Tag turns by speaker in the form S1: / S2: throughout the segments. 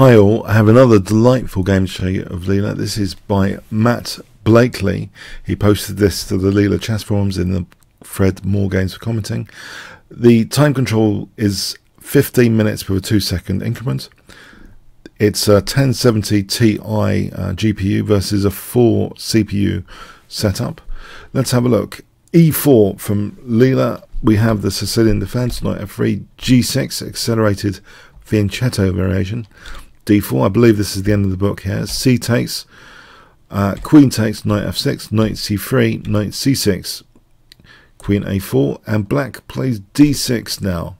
S1: Hi all, I have another delightful game to show you of Leela. This is by Matt Blakely. He posted this to the Leela chess forums in the Fred More Games for commenting. The time control is 15 minutes with a 2 second increment. It's a 1070 Ti uh, GPU versus a 4 CPU setup. Let's have a look. E4 from Leela. We have the Sicilian defense, knight f3, g6, accelerated fianchetto variation. D4, I believe this is the end of the book here. c takes, uh, queen takes, knight f6, knight c3, knight c6, queen a4, and black plays d6 now.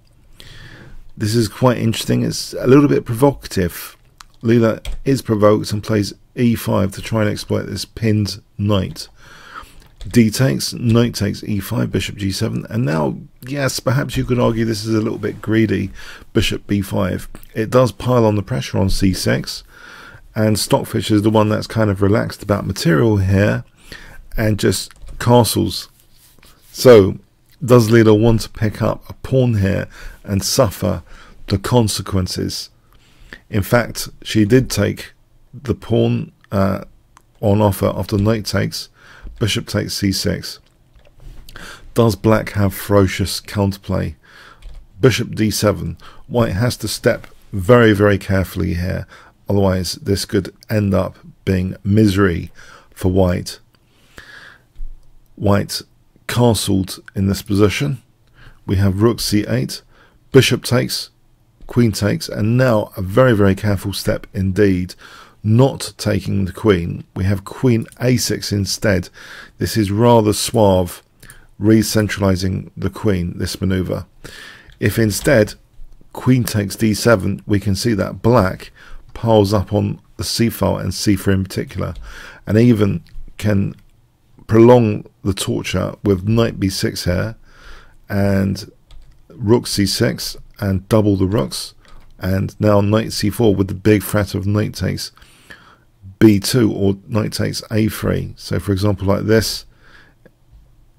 S1: This is quite interesting. It's a little bit provocative. Leela is provoked and plays e5 to try and exploit this pinned knight d takes, knight takes e5, bishop g7, and now, yes, perhaps you could argue this is a little bit greedy, bishop b5. It does pile on the pressure on c6, and Stockfish is the one that's kind of relaxed about material here, and just castles. So, does Leela want to pick up a pawn here and suffer the consequences? In fact, she did take the pawn uh, on offer after knight takes, Bishop takes c6. Does black have ferocious counterplay? Bishop d7. White has to step very, very carefully here. Otherwise, this could end up being misery for white. White castled in this position. We have rook c8. Bishop takes. Queen takes. And now a very, very careful step indeed not taking the queen. We have queen a6 instead. This is rather suave, re-centralizing the queen, this maneuver. If instead queen takes d7, we can see that black piles up on the c file and c4 in particular, and even can prolong the torture with knight b6 here, and rook c6, and double the rooks, and now knight c4 with the big threat of knight takes b2 or knight takes a3. So for example like this,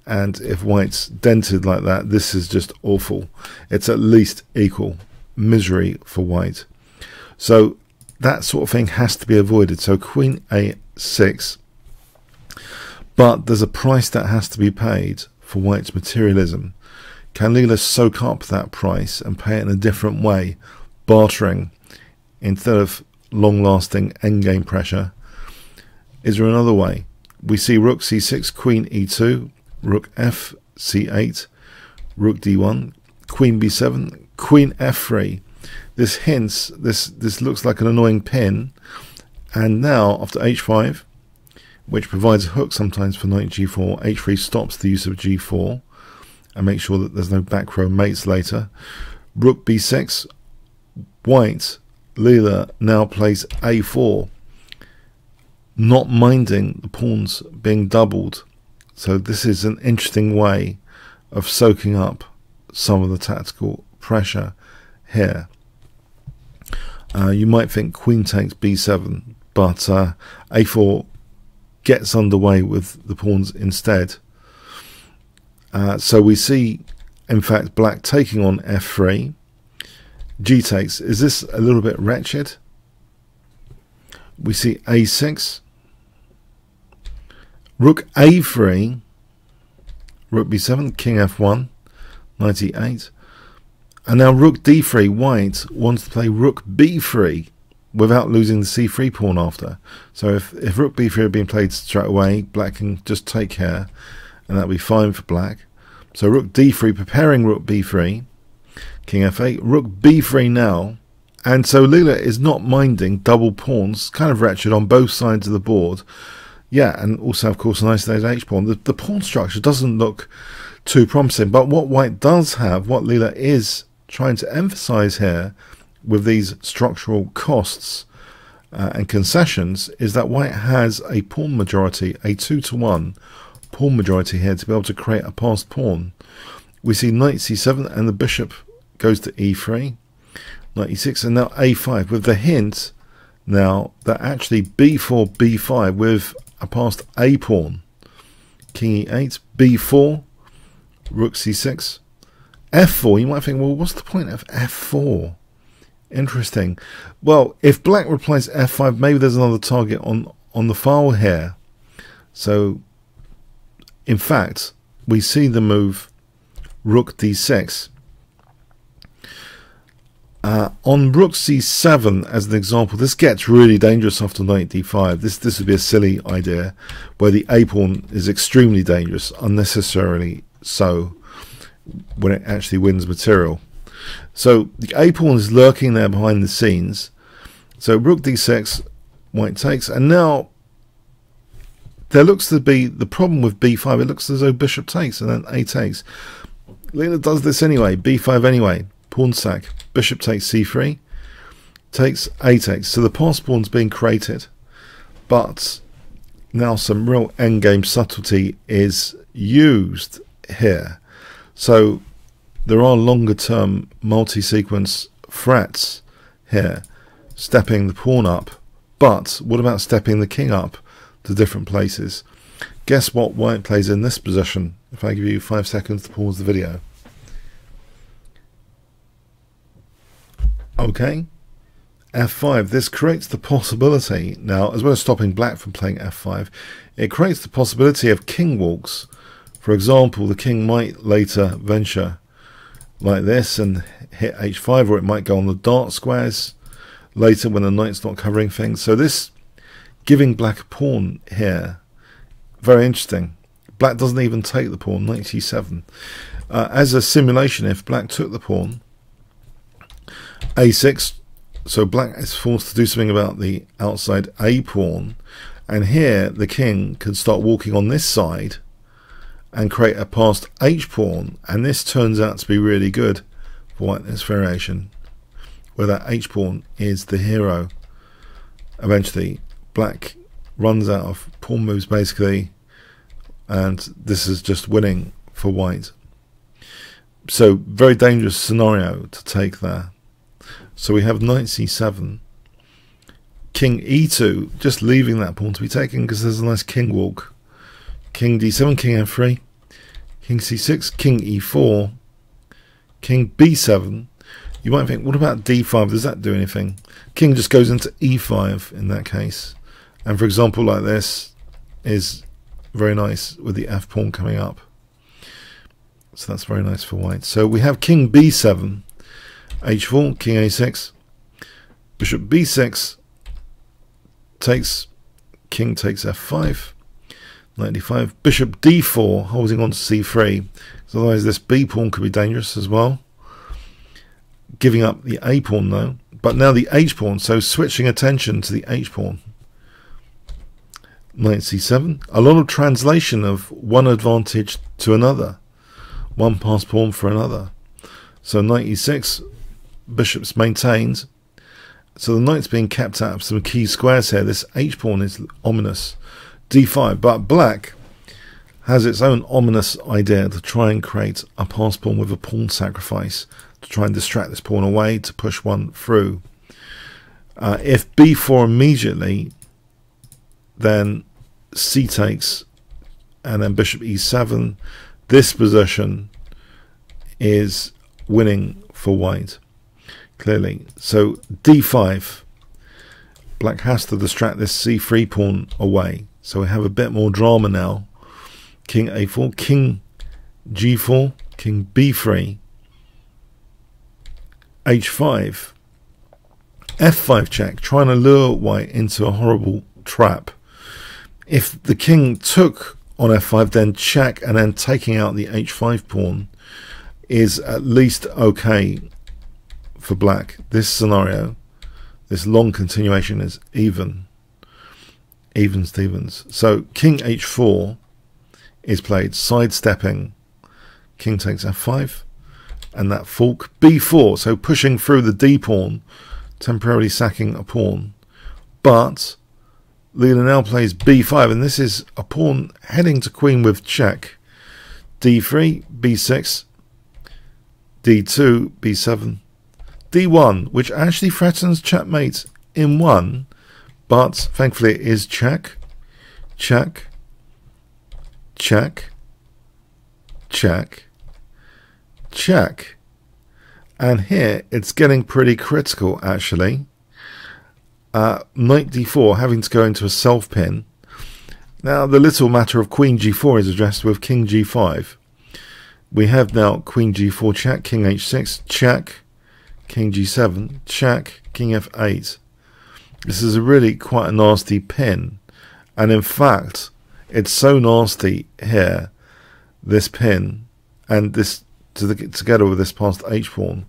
S1: and if white's dented like that, this is just awful. It's at least equal misery for white. So that sort of thing has to be avoided. So queen a6, but there's a price that has to be paid for white's materialism. Can Leela soak up that price and pay it in a different way, bartering, instead of long-lasting endgame pressure. Is there another way? We see rook c6, queen e2, rook f c8, rook d1, queen b7, queen f3. This hints, this, this looks like an annoying pin. And now, after h5, which provides a hook sometimes for knight g4, h3 stops the use of g4 and makes sure that there's no back row mates later. Rook b6, white Leela now plays a4, not minding the pawns being doubled. So this is an interesting way of soaking up some of the tactical pressure here. Uh, you might think queen takes b7, but uh, a4 gets underway with the pawns instead. Uh, so we see, in fact, black taking on f3 G takes. Is this a little bit wretched? We see A6. Rook A3. Rook B7. King F1. 98. And now Rook D3. White wants to play Rook B3 without losing the C3 pawn after. So if, if Rook B3 had been played straight away, Black can just take care and that'll be fine for Black. So Rook D3 preparing Rook B3. King f8, rook b3 now. And so Leela is not minding double pawns, kind of wretched on both sides of the board. Yeah, and also, of course, an isolated h pawn. The, the pawn structure doesn't look too promising, but what white does have, what Leela is trying to emphasize here with these structural costs uh, and concessions is that white has a pawn majority, a 2 to 1 pawn majority here to be able to create a passed pawn. We see knight c7 and the bishop goes to e3, knight e6, and now a5 with the hint now that actually b4, b5 with a passed a pawn. King e8, b4, rook c6, f4. You might think, well, what's the point of f4? Interesting. Well, if black replies f5, maybe there's another target on, on the file here. So, in fact, we see the move rook d6. Uh, on rook c7, as an example, this gets really dangerous after knight d5. This this would be a silly idea, where the a pawn is extremely dangerous, unnecessarily so, when it actually wins material. So the a pawn is lurking there behind the scenes. So rook d6, white takes, and now there looks to be the problem with b5. It looks as though bishop takes and then a takes. Leela does this anyway, b5 anyway, pawn sack, bishop takes c3, takes a takes. So the pass pawn's being created, but now some real endgame subtlety is used here. So there are longer term multi-sequence threats here, stepping the pawn up. But what about stepping the king up to different places? Guess what white plays in this position? If I give you five seconds to pause the video. Okay, f5. This creates the possibility, now, as well as stopping black from playing f5, it creates the possibility of king walks. For example, the king might later venture like this and hit h5 or it might go on the dart squares later when the knight's not covering things. So this giving black a pawn here, very interesting. Black doesn't even take the pawn, 97. Uh, as a simulation, if black took the pawn, a6, so black is forced to do something about the outside a pawn, and here the king can start walking on this side and create a passed h pawn. And this turns out to be really good for white this variation where that h pawn is the hero. Eventually black runs out of pawn moves basically. And this is just winning for white. So very dangerous scenario to take there so we have knight c7 king e2 just leaving that pawn to be taken because there's a nice king walk King d7, king f3, king c6, king e4, king b7. You might think, what about d5? Does that do anything? King just goes into e5 in that case. And for example, like this is very nice with the f pawn coming up. So that's very nice for white. So we have king b7, h4, king a6, bishop b6 takes, king takes f5, 95. Bishop d4, holding on to c3. otherwise this b pawn could be dangerous as well. Giving up the a pawn though. But now the h pawn, so switching attention to the h pawn. Knight c7. A lot of translation of one advantage to another. One pass pawn for another. So knight e6, bishop's maintained. So the knight's being kept out of some key squares here. This h pawn is ominous d5. But black has its own ominous idea to try and create a pass pawn with a pawn sacrifice to try and distract this pawn away to push one through. Uh, if b4 immediately, then c takes and then bishop e7. This position is winning for white, clearly. So d5, black has to distract this c3 pawn away. So we have a bit more drama now. King a4, king g4, king b3, h5, f5 check, trying to lure white into a horrible trap. If the king took on f5, then check and then taking out the h5 pawn is at least okay for black. This scenario, this long continuation is even even Stevens. So King h4 is played sidestepping. King takes f5 and that fork b4. So pushing through the d pawn, temporarily sacking a pawn. But Leela now plays b5 and this is a pawn heading to queen with check. d3, b6, d2, b7, d1, which actually threatens checkmate in one but thankfully it is check, check, check, check, check. And here it's getting pretty critical actually. Uh, knight d4 having to go into a self pin. Now the little matter of queen g4 is addressed with king g5. We have now queen g4 check, king h6 check, king g7 check, king f8. This is a really quite a nasty pin. And in fact, it's so nasty here, this pin, and this to the, together with this passed h pawn,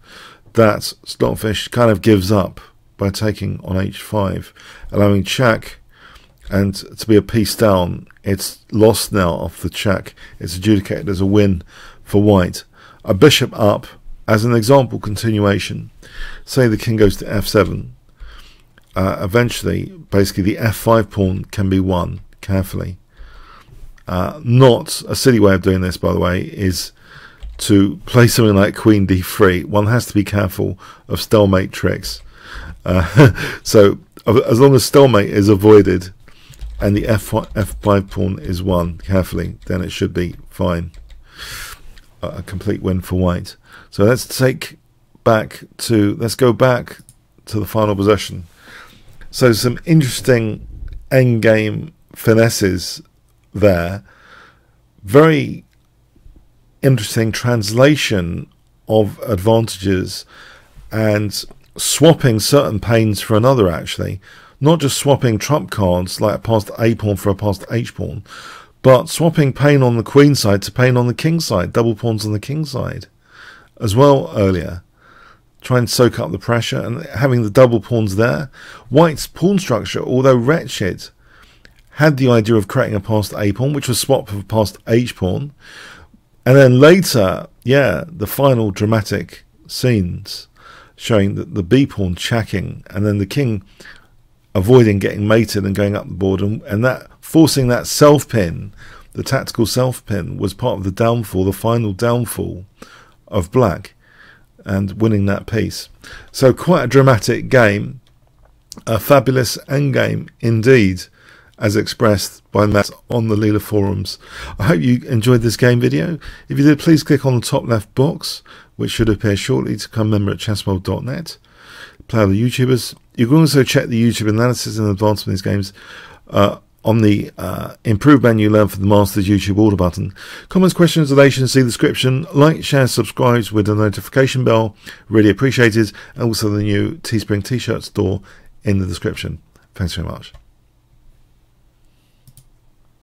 S1: that Stockfish kind of gives up by taking on h5, allowing check and to be a piece down. It's lost now off the check. It's adjudicated as a win for white. A bishop up, as an example continuation, say the king goes to f7, uh, eventually, basically, the f5 pawn can be won carefully. Uh, not a silly way of doing this, by the way, is to play something like queen d3. One has to be careful of stalemate tricks. Uh, so, as long as stalemate is avoided and the f5, f5 pawn is won carefully, then it should be fine. A complete win for white. So let's take back to let's go back to the final possession. So some interesting endgame finesses there. Very interesting translation of advantages and swapping certain pains for another actually. Not just swapping trump cards like a passed A pawn for a passed H pawn, but swapping pain on the queen side to pain on the king side, double pawns on the king side as well earlier try and soak up the pressure and having the double pawns there. White's pawn structure, although wretched, had the idea of creating a passed A pawn, which was swapped for passed H pawn. And then later, yeah, the final dramatic scenes showing that the B pawn checking and then the king avoiding getting mated and going up the board and, and that forcing that self pin, the tactical self pin, was part of the downfall, the final downfall of black and winning that piece. So quite a dramatic game, a fabulous endgame indeed, as expressed by Matt on the Leela forums. I hope you enjoyed this game video. If you did, please click on the top left box, which should appear shortly to become a member at chessworld.net. Play the YouTubers. You can also check the YouTube analysis in advance of these games. Uh, on the uh, improved menu, learn for the Masters YouTube order button. Comments, questions, donations, see the description. Like, share, subscribe with the notification bell. Really appreciated. And also the new Teespring t-shirt store in the description. Thanks very much.